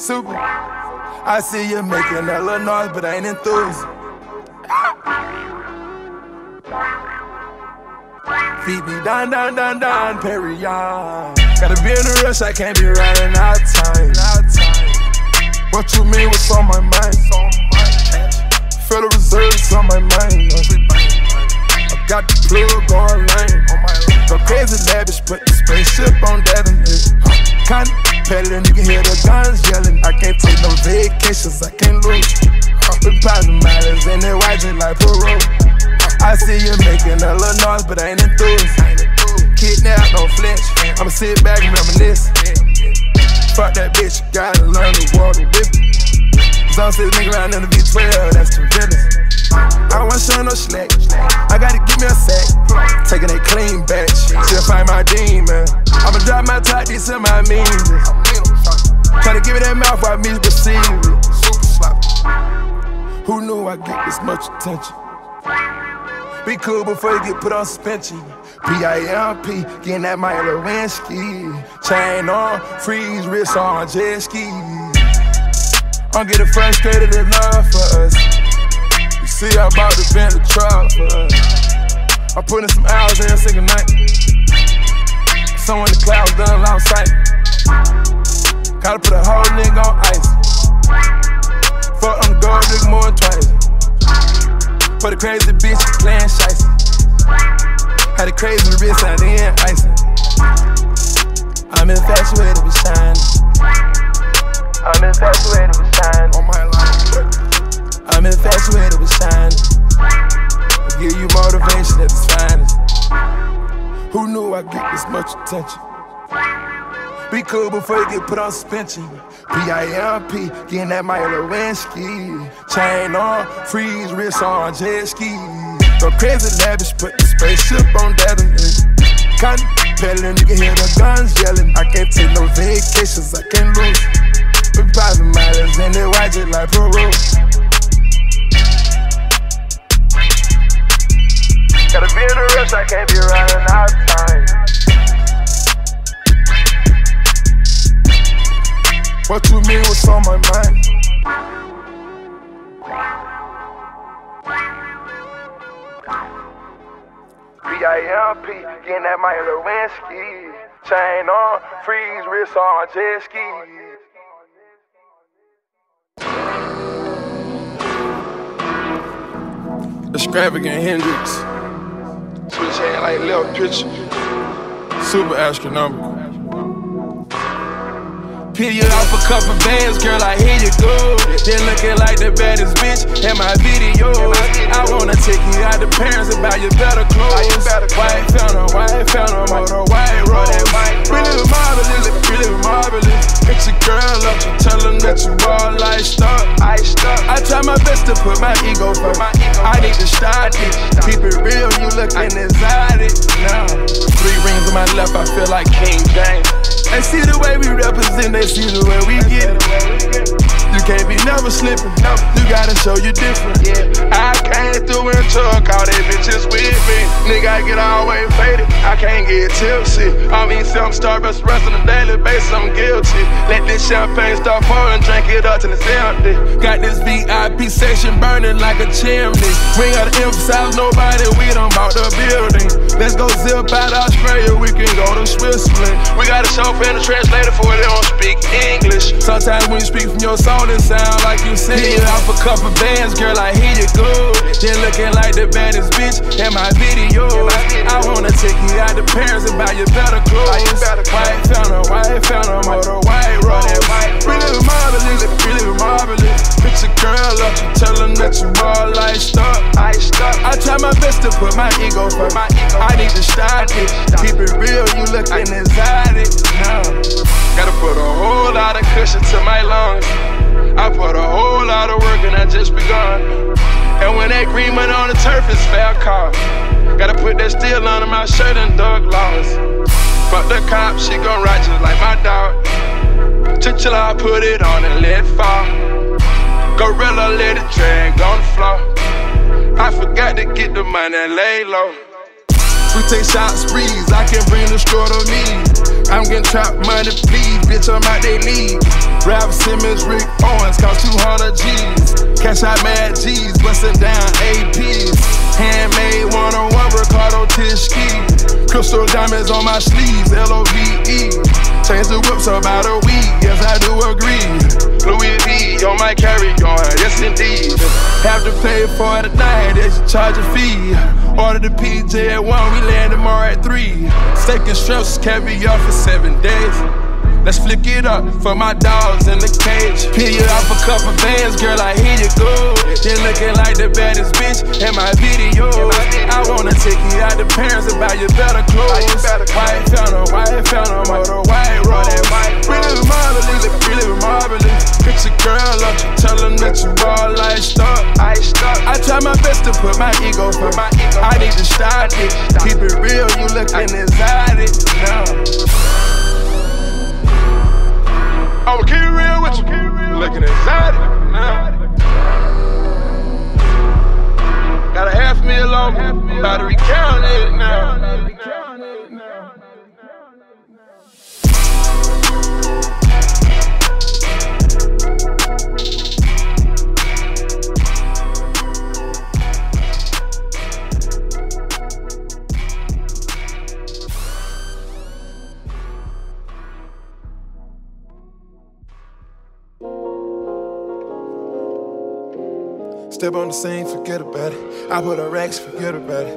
Super. I see you making that little noise, but I ain't enthused. Feed me down, down, down, down, Perry, Gotta be in a rush, I can't be running out time. What you mean, what's on my mind? Federal Reserve's on my mind. I got the plug going lane. Go crazy lavish, put the spaceship on that it. Contemplating, you can hear the guns yelling. I can't take no vacations, I can't lose. We popping mileage in it, watching like parole. I see you making a little noise, but I ain't enthused. Kidnap, no flinch. I'ma sit back and reminisce. Fuck that bitch, gotta learn the water whip. Cause I'm nigga around in the V12, that's too villains. I wanna show no slack. I gotta give me a sack. Taking a clean batch. Still find my demon. I'ma drop my top, these my means. Try to give it that mouth while me receive it. Who knew I get this much attention? Be cool before you get put on suspension. P-I-M-P, getting that Mike Lewinsky. Chain on, freeze, wrist on, jet ski. I'm getting frustrated enough for us. You see, I'm about to bend the truck for us. I'm putting some hours in single night. Someone in the clouds done sight. Gotta put a whole nigga on ice. Fuck on the gold nigga more than twice. For the crazy bitch playing shice. Had a crazy wrist and then icing. I'm infatuated with shining. I'm infatuated with shine. On my life. I'm infatuated with shine. I give you motivation at its finest. Who knew I'd get this much attention? Be cool before you get put on suspension. P-I-M-P, getting that Mike Lewinsky. Chain on, freeze, wrist on, jet ski. Go crazy lavish, put the spaceship on that Contemplating, you can hear the guns yelling. I can't take no vacations, I can't lose. We poppin' mileage and they watch it like Peru. Gotta be in a rush, I can't be running out of time. What you mean, what's on my mind? B-I-M-P, getting that Mike Lewinsky. Chain on, freeze, wrist on, jet ski. Extravagant Hendrix. Switch hand like left pitcher. Super astronomical. Peel you off a couple bands, girl, I hear you go. Then looking like the baddest bitch in my videos. I wanna take you out the parents and buy you better clothes. White fountain, white fountain, motor white rose. Really marvelous, really marvelous. Pick your girl up, you tell them that you all iced up. I try my best to put my ego first. I need to start it. Keep it real, you looking it. Now, three rings on my left, I feel like King James. They see the way represent, see the way we get it. Can't be never slipping, you gotta show you different. I came through and took all they bitches with me. Nigga, I get all way faded, I can't get tipsy. I'm mean, some Starbucks rest on a daily basis, I'm guilty. Let this champagne start pouring, drink it up till it's empty. Got this VIP section burning like a chimney. We gotta emphasize nobody, we done bought the building. Let's go zip out Australia, we can go to Switzerland. We got a show and a translator for they don't speak English. Sometimes when you speak from your soul, it sound like you sing. it. off a couple bands, girl, I hear it good. Then looking like the baddest bitch in my videos. I wanna take you out to Paris and buy you better clothes. White fountain, white fountain, motor white rose. Really marvelous, really marvelous. Pick your girl up, tell them that you all iced up. I try my best to put my ego first. I need to start it. Keep it real, you looking exotic. Now Gotta put a whole lot of cushion to my lungs. I put a whole lot of work and I just begun. And when that green money on the turf is fair car, gotta put that steel under my shirt and dog laws. Fuck the cop, she gon' ride just like my dog. Chinchilla, I put it on and let fall. Gorilla, let it drag on the floor. I forgot to get the money and lay low. We take shots, sprees, I can bring the store to me. I'm getting trapped money, please, bitch, I'm out they leave. Raf Simons, Rick Owens, cost 200 G's. Cash out mad G's, bustin' down APs. Handmade one on one, Riccardo Tisci. Crystal diamonds on my sleeves, L O V E. Change the whips about a week, yes, I do agree. Louis V on my carry on, yes, indeed. Have to pay for the night, they should charge a fee. Order the PJ at 1, we land tomorrow at 3. Steak and shrimps, caviar for seven days. Let's flick it up for my dogs in the cage. Peel you off a couple bands, girl, I hear you go. Looking like the baddest bitch in my video. I wanna take you out the parents and buy you better clothes. White fountain, white fountain, or the white rose. Really marvelous, really marvelous. Pick your girl up, tell them that you all iced up. I try my best to put my ego first. I need to start it. Keep it real, you looking exotic now. I'ma keep it real with you. Looking it now. Got a half meal on me. About to recount it now. Step on the scene, forget about it. I put a racks, forget about it.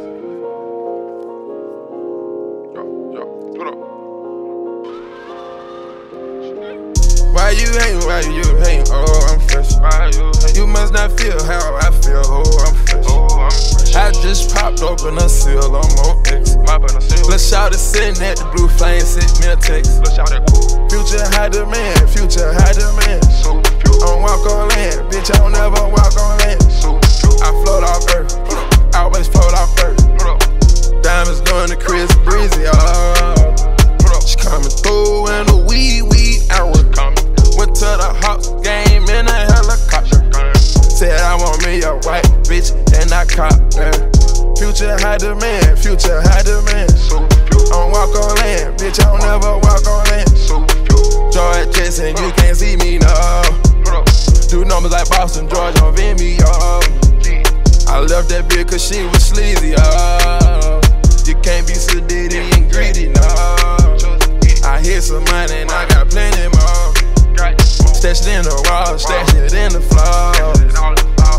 Why you hating? Why you hating? Oh, I'm fresh. Why you hating? You must not feel how I feel. Oh, I'm fresh. Oh, I'm fresh. I just popped open a seal on my X. Let's shout it sitting at the blue flame, sent me a text. Let's shout it. Future high demand, future high demand. So, don't walk on land, bitch. I don't ever walk on land. I float off earth, always float off earth. Diamonds doing the Chris Breezy, oh. She coming through in the wee wee hour. Went to the Hawks game in a helicopter. Said I want me a white bitch, and I caught her. Future high demand, future high demand. I don't walk on land, bitch, I don't ever walk on land. George Jetson, you she was sleazy, oh. You can't be sedated and greedy, no. I hit some money and I got plenty more. Stashed in the wall, stashed it in the floor.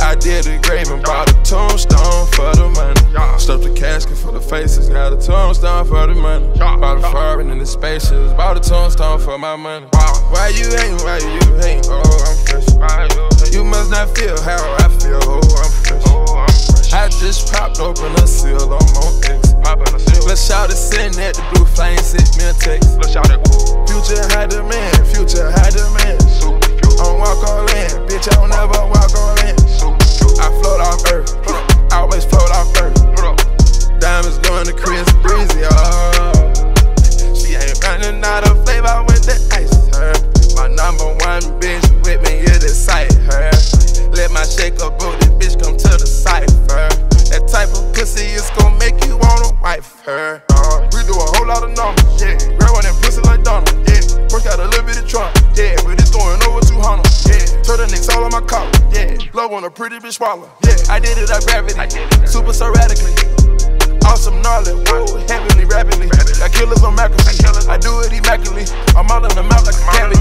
I did the grave and bought a tombstone for the money. Stuffed the casket for the faces, got a tombstone for the money. Bought a foreign in the spaceships, bought a tombstone for my money. Why you hating? Why you hating? Oh, I'm fresh. Why You shout it, sitting at the blue flame, sent me a text. Let's shout it. Future high demand, future high demand. I don't walk on land, bitch, I don't ever walk on land. I float off earth, on a pretty bitch swallow, yeah. I did it at gravity, super erratically. Awesome gnarly, woo, heavily, rapidly. Got killers on McAfee. I do it immaculately. I'm all in the mouth like a Cali.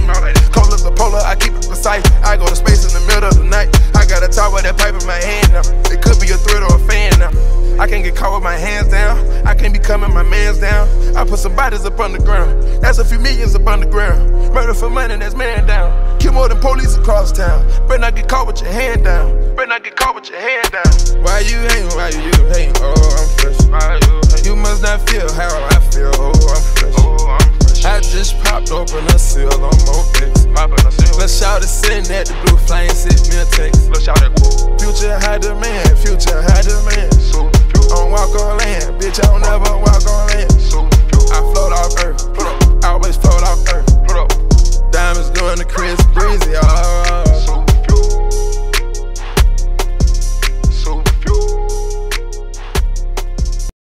Cold as a polar, I keep it precise. I go to space in the middle of the night. I got a with that pipe in my hand now. It could be a threat or a fan now. I can't get caught with my hands down. I can't be coming my mans down. I put some bodies up on the ground. That's a few millions up on the ground. Murder for money, that's man down. Kill more than police across town. Better not get caught with your hand down. Better not get caught with your hand down. Why you hating? Why you hating? Oh, I'm fresh. Why you, hating? you must not feel how I feel. Oh, I'm fresh. Oh, I'm fresh. I just popped open a seal on more dicks. Let's shout it, send at the blue flame, send me a text. Let's shout it, woo. Future high demand, future high demand. So, I don't walk on land, bitch, I don't never walk on land. So, I float off earth, float up. I always float off earth, float up. Diamonds doing the crisp crazy, y'all.